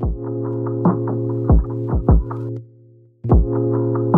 Thank you.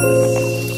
Música